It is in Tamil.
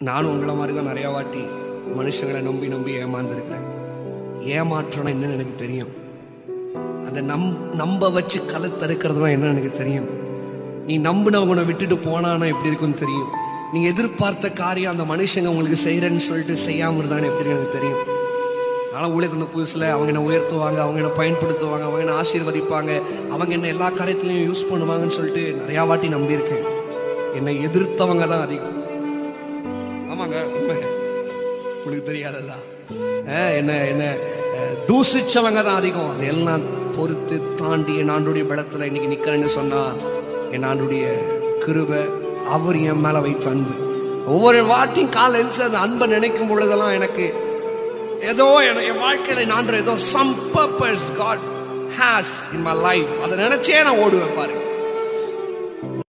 நானும் உங்களை மாதிரி தான் நிறையா வாட்டி மனுஷங்களை நம்பி நம்பி ஏமாந்துருக்கிறேன். ஏமாற்றம்னா என்னன்னு எனக்கு தெரியும். அந்த நம் நம்ப வச்சு கழுத்தறுக்கிறதுனா என்னன்னு எனக்கு தெரியும். நீ நம்பினவங்களை விட்டுட்டு போனானா எப்படி இருக்குன்னு தெரியும். நீங்கள் எதிர்பார்த்த காரியம் அந்த மனுஷங்க உங்களுக்கு செய்யறேன்னு சொல்லிட்டு செய்யாம இருந்தானே எப்படி எனக்கு தெரியும். ஆனால் ஊழியத்தின புதுசில் அவங்க என்ன உயர்த்துவாங்க அவங்க என்ன பயன்படுத்துவாங்க அவங்க என்ன ஆசீர்வதிப்பாங்க அவங்க என்ன எல்லா காரியத்திலையும் யூஸ் பண்ணுவாங்கன்னு சொல்லிட்டு நிறையா வாட்டி நம்பியிருக்கேன். என்னை எதிர்த்தவங்க தான் அதிகம். ஆமாங்க உங்களுக்கு தெரியாததா? என்ன என்ன தூசிச்சவங்க தான் அதிகம். அதெல்லாம் பொறுத்து தாண்டி என் ஆண்டுடைய பலத்தில் இன்னைக்கு நிக்கிறேன்னு சொன்னா என் ஆண்டுடைய கிருபை அவர் என் மேல வைத்த அன்பு. ஒவ்வொரு வாட்டியும் காலை எழுந்து அந்த அன்பை நினைக்கும் பொழுதெல்லாம் எனக்கு ஏதோ என் வாழ்க்கையில நான் ஏதோ some purpose God has in my life அதை நினைச்சே நான் ஓடுவேன் பாருங்க.